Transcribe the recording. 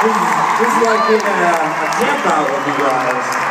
This is, this is like being a, a camp out with you guys.